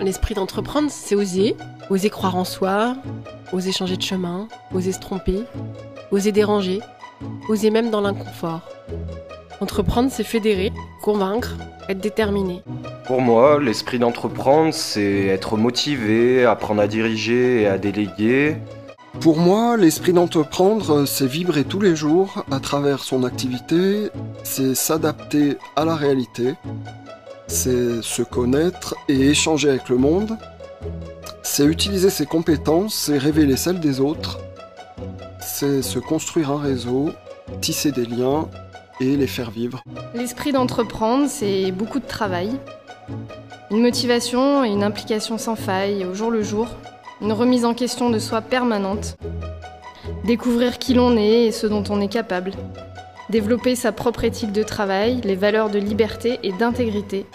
L'esprit d'entreprendre, c'est oser, oser croire en soi, oser changer de chemin, oser se tromper, oser déranger, oser même dans l'inconfort. Entreprendre, c'est fédérer, convaincre, être déterminé. Pour moi, l'esprit d'entreprendre, c'est être motivé, apprendre à diriger et à déléguer. Pour moi, l'esprit d'entreprendre, c'est vibrer tous les jours à travers son activité, c'est s'adapter à la réalité, c'est se connaître et échanger avec le monde, c'est utiliser ses compétences et révéler celles des autres, c'est se construire un réseau, tisser des liens et les faire vivre. L'esprit d'entreprendre, c'est beaucoup de travail, une motivation et une implication sans faille au jour le jour, une remise en question de soi permanente, découvrir qui l'on est et ce dont on est capable, développer sa propre éthique de travail, les valeurs de liberté et d'intégrité,